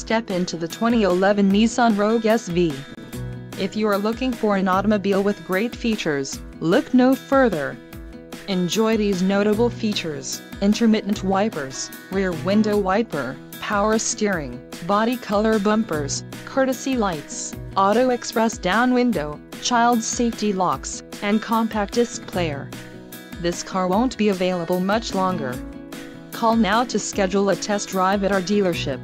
step into the 2011 Nissan Rogue SV. If you are looking for an automobile with great features, look no further. Enjoy these notable features, intermittent wipers, rear window wiper, power steering, body color bumpers, courtesy lights, auto express down window, child safety locks, and compact disc player. This car won't be available much longer. Call now to schedule a test drive at our dealership.